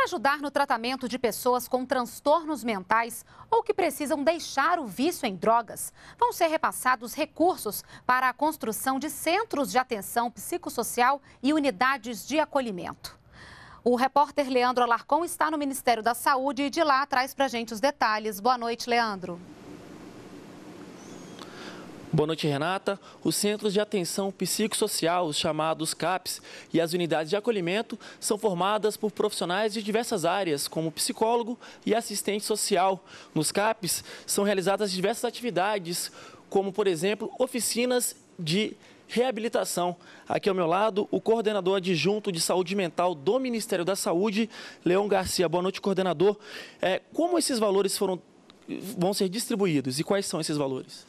Para ajudar no tratamento de pessoas com transtornos mentais ou que precisam deixar o vício em drogas, vão ser repassados recursos para a construção de centros de atenção psicossocial e unidades de acolhimento. O repórter Leandro Alarcon está no Ministério da Saúde e de lá traz para a gente os detalhes. Boa noite, Leandro. Boa noite, Renata. Os Centros de Atenção Psicossocial, os chamados CAPs, e as unidades de acolhimento são formadas por profissionais de diversas áreas, como psicólogo e assistente social. Nos CAPs são realizadas diversas atividades, como, por exemplo, oficinas de reabilitação. Aqui ao meu lado, o coordenador adjunto de saúde mental do Ministério da Saúde, Leão Garcia. Boa noite, coordenador. É, como esses valores foram, vão ser distribuídos e quais são esses valores?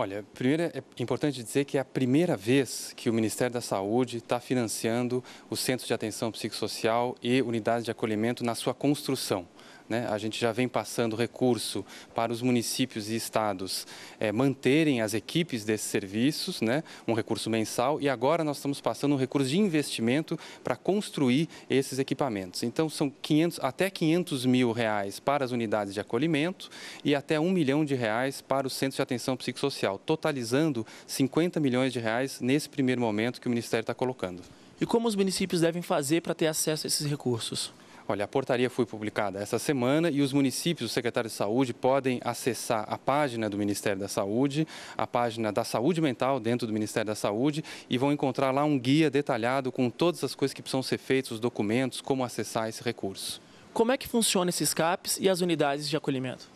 Olha, primeiro é importante dizer que é a primeira vez que o Ministério da Saúde está financiando os centros de atenção psicossocial e unidades de acolhimento na sua construção. Né? A gente já vem passando recurso para os municípios e estados é, manterem as equipes desses serviços, né? um recurso mensal, e agora nós estamos passando um recurso de investimento para construir esses equipamentos. Então, são 500, até 500 mil reais para as unidades de acolhimento e até um milhão de reais para os centros de atenção psicossocial, totalizando 50 milhões de reais nesse primeiro momento que o Ministério está colocando. E como os municípios devem fazer para ter acesso a esses recursos? Olha, a portaria foi publicada essa semana e os municípios, o secretário de saúde, podem acessar a página do Ministério da Saúde, a página da saúde mental dentro do Ministério da Saúde e vão encontrar lá um guia detalhado com todas as coisas que precisam ser feitas, os documentos, como acessar esse recurso. Como é que funciona esses CAPs e as unidades de acolhimento?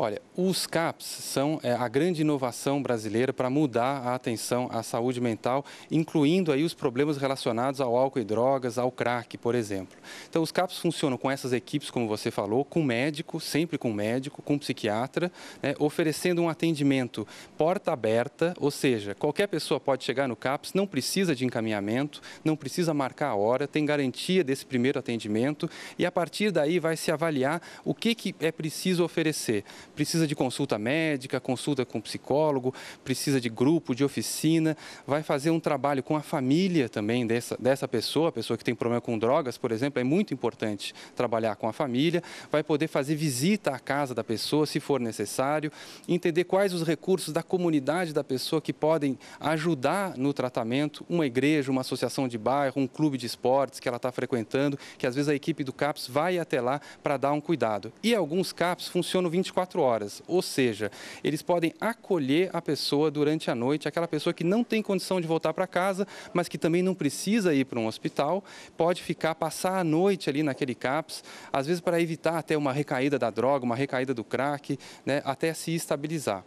Olha, os CAPs são é, a grande inovação brasileira para mudar a atenção à saúde mental, incluindo aí os problemas relacionados ao álcool e drogas, ao crack, por exemplo. Então, os CAPs funcionam com essas equipes, como você falou, com médico, sempre com médico, com psiquiatra, né, oferecendo um atendimento porta aberta, ou seja, qualquer pessoa pode chegar no CAPS, não precisa de encaminhamento, não precisa marcar a hora, tem garantia desse primeiro atendimento e a partir daí vai se avaliar o que, que é preciso oferecer precisa de consulta médica, consulta com psicólogo, precisa de grupo, de oficina, vai fazer um trabalho com a família também dessa, dessa pessoa, pessoa que tem problema com drogas, por exemplo, é muito importante trabalhar com a família, vai poder fazer visita à casa da pessoa, se for necessário, entender quais os recursos da comunidade da pessoa que podem ajudar no tratamento, uma igreja, uma associação de bairro, um clube de esportes que ela está frequentando, que às vezes a equipe do CAPS vai até lá para dar um cuidado. E alguns CAPS funcionam 24 horas horas. Ou seja, eles podem acolher a pessoa durante a noite, aquela pessoa que não tem condição de voltar para casa, mas que também não precisa ir para um hospital, pode ficar, passar a noite ali naquele CAPS, às vezes para evitar até uma recaída da droga, uma recaída do crack, né, até se estabilizar.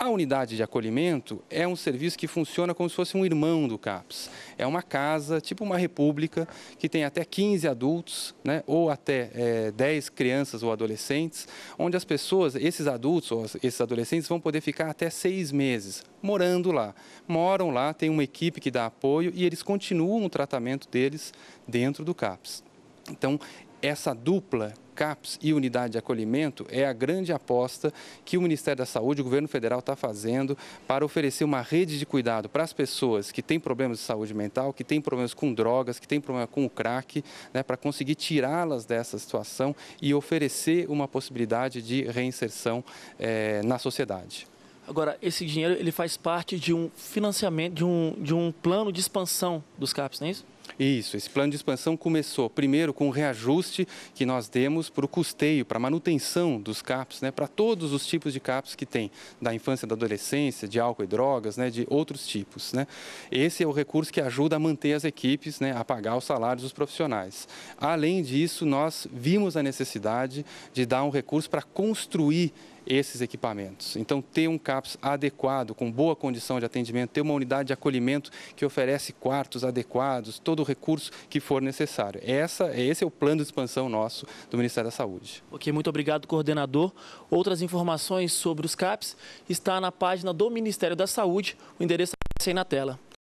A unidade de acolhimento é um serviço que funciona como se fosse um irmão do CAPS. É uma casa, tipo uma república, que tem até 15 adultos, né, ou até é, 10 crianças ou adolescentes, onde as pessoas, esses adultos ou esses adolescentes, vão poder ficar até seis meses morando lá. Moram lá, tem uma equipe que dá apoio e eles continuam o tratamento deles dentro do CAPS. Então, essa dupla CAPS e unidade de acolhimento é a grande aposta que o Ministério da Saúde, o governo federal está fazendo para oferecer uma rede de cuidado para as pessoas que têm problemas de saúde mental, que têm problemas com drogas, que têm problema com o crack, né, para conseguir tirá-las dessa situação e oferecer uma possibilidade de reinserção é, na sociedade. Agora, esse dinheiro ele faz parte de um financiamento, de um, de um plano de expansão dos CAPs, não é isso? Isso, esse plano de expansão começou primeiro com o reajuste que nós demos para o custeio, para a manutenção dos CAPs, né, para todos os tipos de CAPs que tem, da infância, da adolescência, de álcool e drogas, né, de outros tipos. Né. Esse é o recurso que ajuda a manter as equipes, né, a pagar os salários dos profissionais. Além disso, nós vimos a necessidade de dar um recurso para construir esses equipamentos. Então, ter um CAPS adequado, com boa condição de atendimento, ter uma unidade de acolhimento que oferece quartos adequados, todo o recurso que for necessário. Essa, esse é o plano de expansão nosso do Ministério da Saúde. Ok, muito obrigado, coordenador. Outras informações sobre os CAPS está na página do Ministério da Saúde, o endereço é aí na tela.